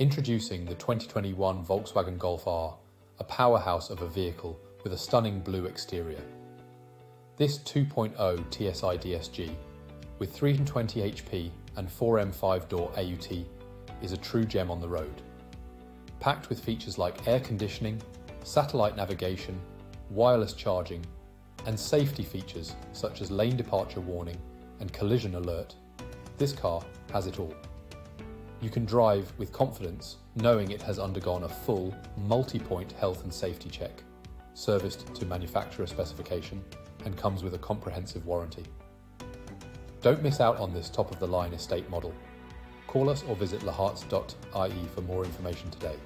Introducing the 2021 Volkswagen Golf R, a powerhouse of a vehicle with a stunning blue exterior. This 2.0 TSI DSG, with 320 HP and 4M5 door AUT, is a true gem on the road. Packed with features like air conditioning, satellite navigation, wireless charging, and safety features such as lane departure warning and collision alert, this car has it all. You can drive with confidence knowing it has undergone a full, multi-point health and safety check, serviced to manufacturer specification, and comes with a comprehensive warranty. Don't miss out on this top-of-the-line estate model. Call us or visit laharts.ie for more information today.